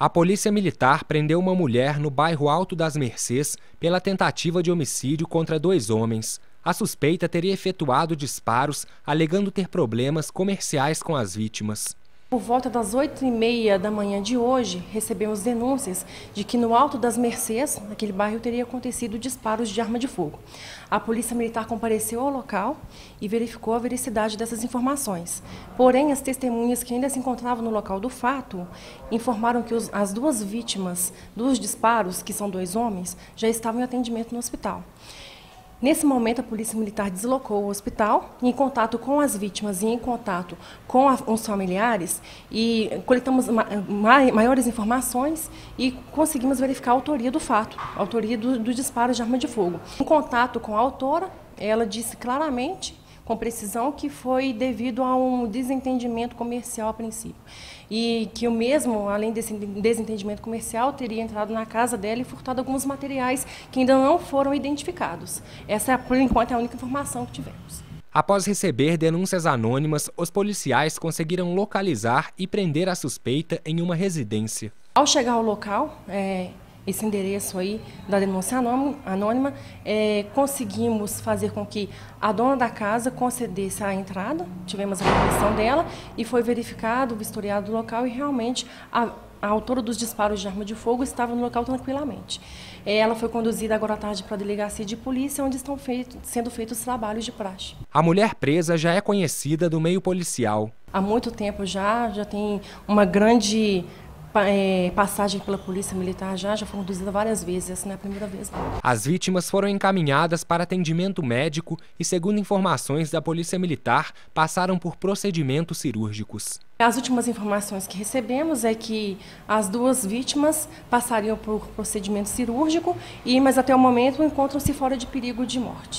A Polícia Militar prendeu uma mulher no bairro Alto das Mercês pela tentativa de homicídio contra dois homens. A suspeita teria efetuado disparos, alegando ter problemas comerciais com as vítimas. Por volta das 8 e meia da manhã de hoje, recebemos denúncias de que no Alto das Mercês, naquele bairro, teria acontecido disparos de arma de fogo. A Polícia Militar compareceu ao local e verificou a veracidade dessas informações. Porém, as testemunhas que ainda se encontravam no local do fato informaram que os, as duas vítimas dos disparos, que são dois homens, já estavam em atendimento no hospital. Nesse momento, a Polícia Militar deslocou o hospital, em contato com as vítimas e em contato com a, os familiares, e coletamos ma, ma, maiores informações e conseguimos verificar a autoria do fato, a autoria do, do disparo de arma de fogo. Em contato com a autora, ela disse claramente com precisão que foi devido a um desentendimento comercial a princípio. E que o mesmo, além desse desentendimento comercial, teria entrado na casa dela e furtado alguns materiais que ainda não foram identificados. Essa, por enquanto, é a única informação que tivemos. Após receber denúncias anônimas, os policiais conseguiram localizar e prender a suspeita em uma residência. Ao chegar ao local, é, esse endereço aí da denúncia anônima, é, conseguimos fazer com que a dona da casa concedesse a entrada, tivemos a permissão dela e foi verificado, vistoriado o local e realmente a, a autora dos disparos de arma de fogo estava no local tranquilamente. Ela foi conduzida agora à tarde para a delegacia de polícia, onde estão feito, sendo feitos trabalhos de praxe. A mulher presa já é conhecida do meio policial. Há muito tempo já, já tem uma grande passagem pela polícia militar já, já foi conduzida várias vezes, essa não é a primeira vez. Não. As vítimas foram encaminhadas para atendimento médico e, segundo informações da polícia militar, passaram por procedimentos cirúrgicos. As últimas informações que recebemos é que as duas vítimas passariam por procedimento cirúrgico, e mas até o momento encontram-se fora de perigo de morte.